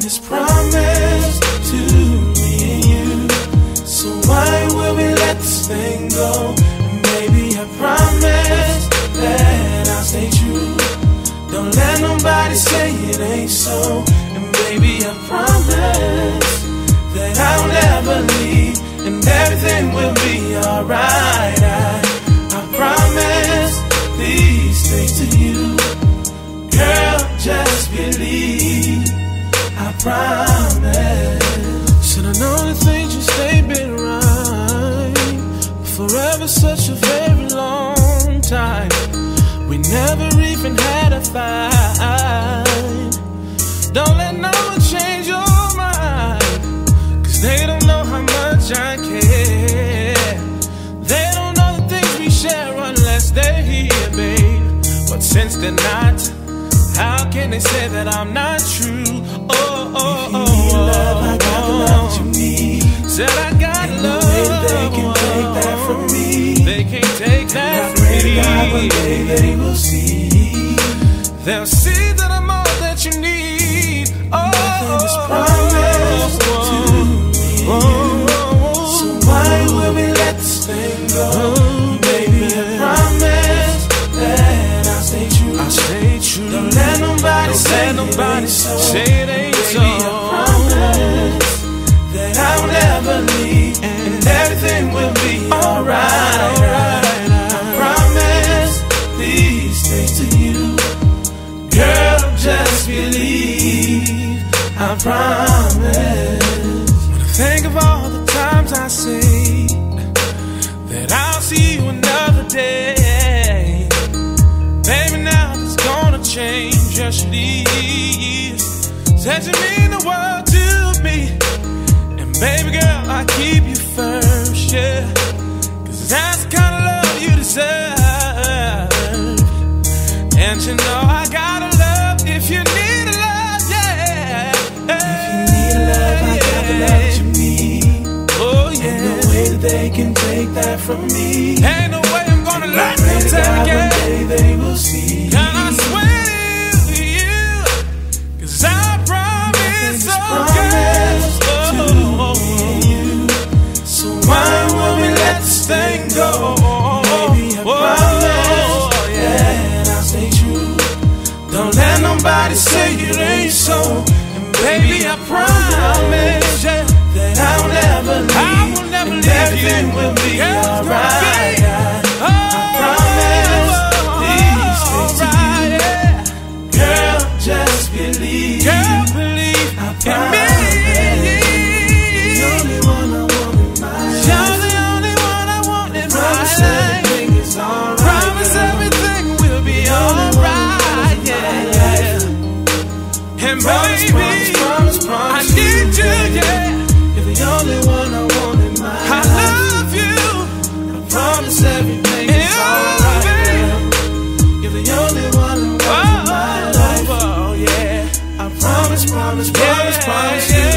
Nothing is promised to me and you. So why will we let this thing go? Maybe I promise that I'll stay true. Don't let nobody say it ain't so. And baby, I promise that I'll never leave. And everything will be alright. Never even had a fight. Don't let no one change your mind. Cause they don't know how much I care. They don't know the things we share unless they're here, babe. But since they're not, how can they say that I'm not true? Oh, oh, oh. If you need love, I that I from pray to God one day they will see. They'll see that I'm all that you need. Oh, Nothing is promised oh, to me oh, oh, oh, oh, oh. So why will we let this thing go? Baby, I promise that I'll stay true. I stay true. Don't let nobody Don't say let nobody it ain't say it ain't so. Promise. When I think of all the times I say that I'll see you another day, baby, now it's gonna change. Just leave. Said you mean the world to me, and baby girl, I keep you first, they can take that from me. Ain't no way I'm gonna let them take God one day they will see. Can I swear to you? Cause I promise, oh promised to me and you. So why will we let this thing go? Baby, I oh, oh, oh, promise that I'll stay true. Don't let nobody say it ain't so. And baby, I promise only one I want in my I love you, I promise everything is alright. girl. You're the only one I want in my oh, oh, oh, life. oh, oh, yeah. I promise, promise, promise, Yeah, promise yeah.